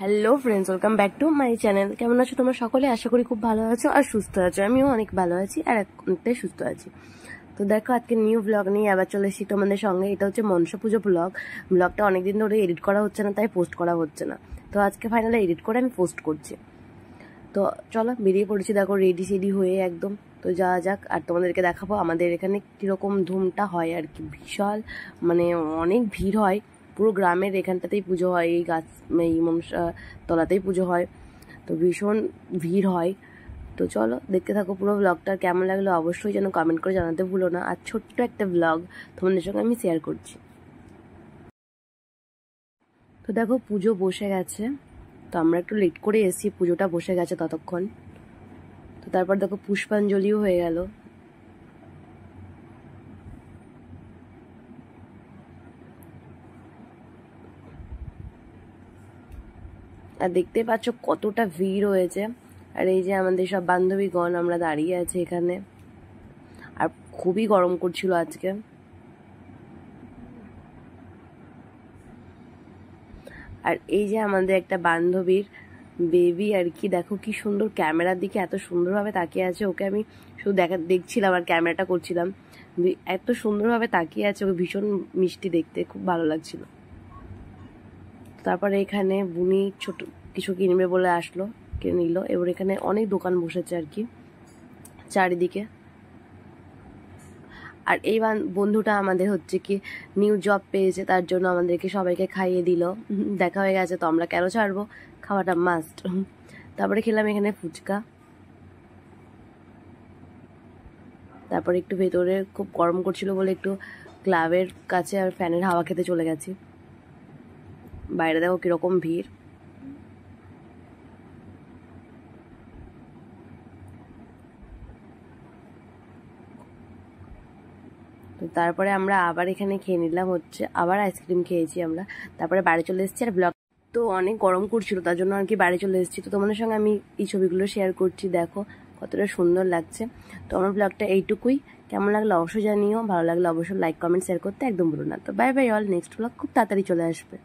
Hello friends welcome back to my channel কেমন আছো তোমরা সকলে? আশা করি খুব ভালো আছো আর সুস্থ আছো। আমিও অনেক ভালো আছি আর অনেকটাই সুস্থ আছি। তো দেখো, আজকে নিউ ব্লগ নিয়ে আবার চলে এসেছি তোমাদের সঙ্গে। এটা হচ্ছে মনসা পুজো ব্লগ ব্লগটা অনেকদিন ধরে এডিট করা হচ্ছে না, তাই পোস্ট করা হচ্ছে না। তো আজকে ফাইনালি এডিট করে আমি পোস্ট করছি। তো চলো, বেরিয়ে পড়েছি, দেখো রেডি সেডি হয়ে একদম। তো যাওয়া যাক, আর তোমাদেরকে দেখাবো আমাদের এখানে কীরকম ধুমটা হয় আর কি। বিশাল মানে অনেক ভিড় হয়। পুরো গ্রামের এখানটাতেই পুজো হয়, এই গাছ, এই মনসা, তলাতেই পুজো হয়। তো ভীষণ ভিড় হয়। তো চলো, দেখতে থাকো পুরো ব্লগটা কেমন লাগল অবশ্যই যেন কমেন্ট করে জানাতে ভুলো না। আর ছোট্ট একটা ব্লগ তোমাদের সঙ্গে আমি শেয়ার করছি। তো দেখো, পুজো বসে গেছে। তো আমরা একটু লেট করে এসেছি, পুজোটা বসে গেছে ততক্ষণ। তো তারপর দেখো পুষ্পাঞ্জলিও হয়ে গেল। আর দেখতে পাচ্ছ কতটা ভিড় হয়েছে। আর এই যে আমাদের সব বান্ধবীগণ আমরা দাঁড়িয়ে আছি এখানে। আর খুবই গরম করছিল আজকে। আর এই যে আমাদের একটা বান্ধবীর বেবি আর কি, দেখো কি সুন্দর ক্যামেরার দিকে এত সুন্দরভাবে তাকিয়ে আছে। ওকে আমি শুধু দেখা, দেখছিলাম আর ক্যামেরাটা করছিলাম। এত সুন্দরভাবে তাকিয়ে আছে, ওকে ভীষণ মিষ্টি দেখতে, খুব ভালো লাগছিল। তারপরে এখানে বুনি ছোট কিছু কিনবে বলে আসলো, কিনে নিল। এবার এখানে অনেক দোকান বসেছে আর কি, চারিদিকে। আর এই বন্ধুটা আমাদের হচ্ছে কি নিউ জব পেয়েছে, তার জন্য আমাদেরকে সবাইকে খাইয়ে দিল। দেখা হয়ে গেছে, তো আমরা কেন ছাড়বো? খাওয়াটা মাস্ট তারপরে খেলাম এখানে ফুচকা। তারপরে একটু ভেতরে খুব গরম করছিল বলে একটু ক্লাবের কাছে আর ফ্যানের হাওয়া খেতে চলে গেছি। বাইরে দেখো কীরকম ভিড়। তো তারপরে আমরা আবার এখানে খেয়ে নিলাম হচ্ছে, আবার আইসক্রিম খেয়েছি আমরা। তারপরে বাড়ি চলে এসেছি আর ব্লগ তো অনেক গরম করছিল, তার জন্য আর কি বাড়ি চলে এসেছি। তো তোমাদের সঙ্গে আমি এই ছবিগুলো শেয়ার করছি, দেখো কতটা সুন্দর লাগছে। তো আমার ব্লগটা এইটুকুই। কেমন লাগল অবশ্যই জানিও, ভালো লাগলে অবশ্যই লাইক কমেন্ট শেয়ার করতে একদম ভুলো না। তো bye bye all next blog খুব তাড়াতাড়ি চলে আসবে।